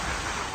Airdrop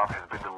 drop has been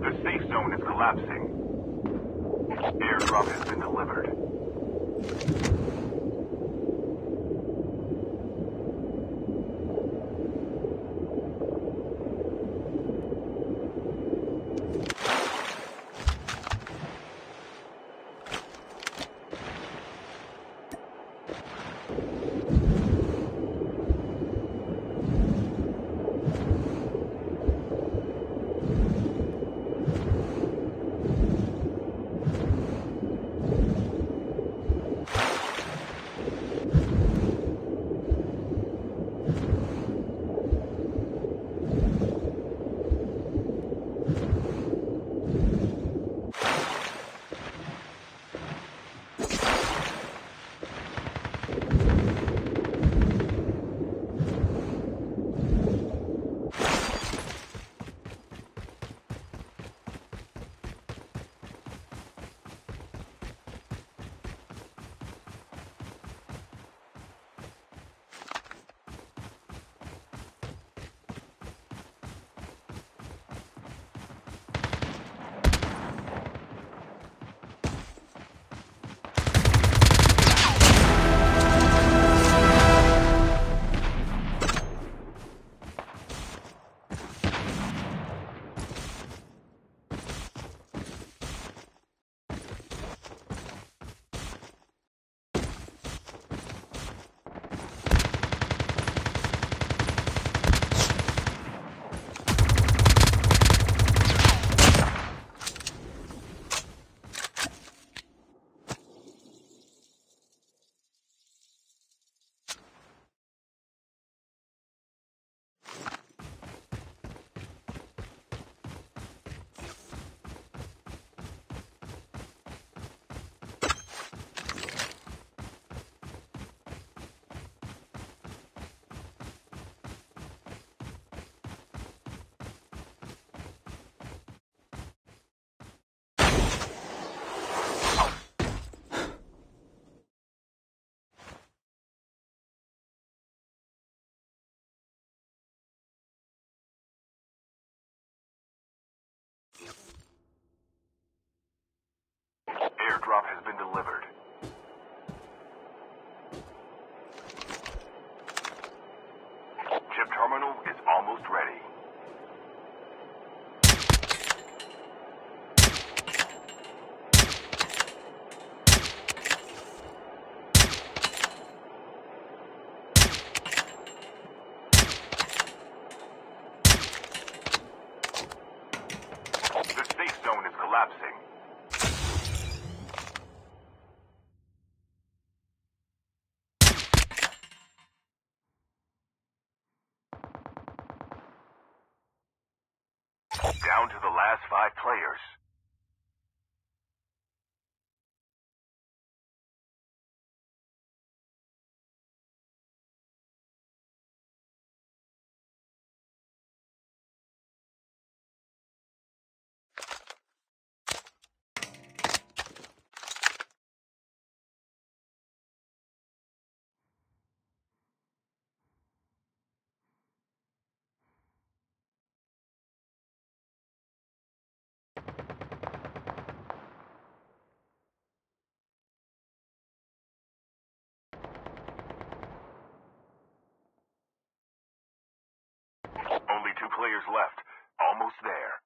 The safe zone is collapsing. Airdrop has been delivered. Five players. Only two players left. Almost there.